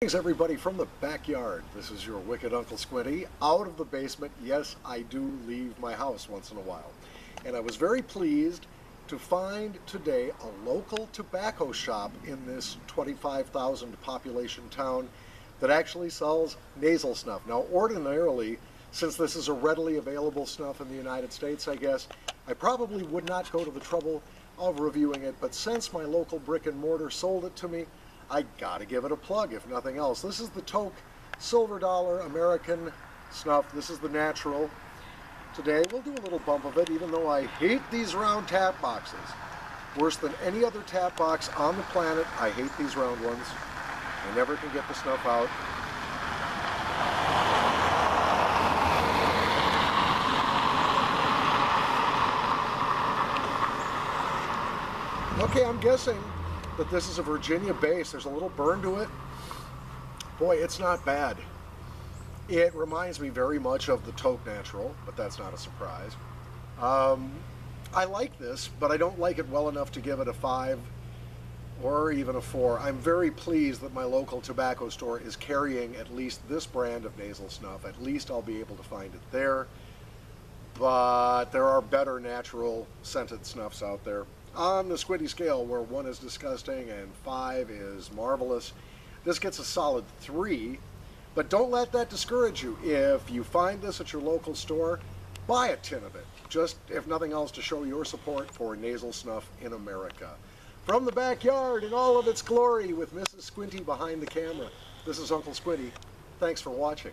Greetings everybody from the backyard. This is your wicked Uncle Squinty out of the basement. Yes, I do leave my house once in a while. And I was very pleased to find today a local tobacco shop in this 25,000 population town that actually sells nasal snuff. Now ordinarily, since this is a readily available snuff in the United States, I guess, I probably would not go to the trouble of reviewing it, but since my local brick and mortar sold it to me, I gotta give it a plug if nothing else. This is the Toque Silver Dollar American Snuff. This is the natural. Today we'll do a little bump of it even though I hate these round tap boxes. Worse than any other tap box on the planet, I hate these round ones. I never can get the snuff out. Okay, I'm guessing that this is a Virginia base. There's a little burn to it. Boy, it's not bad. It reminds me very much of the Toque Natural, but that's not a surprise. Um, I like this, but I don't like it well enough to give it a 5 or even a 4. I'm very pleased that my local tobacco store is carrying at least this brand of nasal snuff. At least I'll be able to find it there. But there are better natural scented snuffs out there on the Squinty scale where one is disgusting and five is marvelous. This gets a solid three, but don't let that discourage you. If you find this at your local store, buy a tin of it. Just, if nothing else, to show your support for nasal snuff in America. From the backyard in all of its glory with Mrs. Squinty behind the camera, this is Uncle Squinty. Thanks for watching.